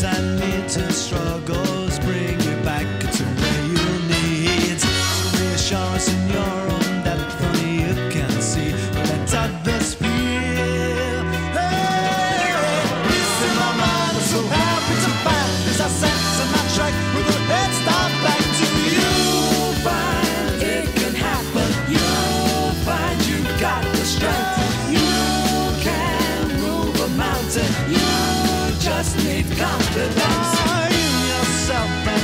the need to into just need confidence. In yourself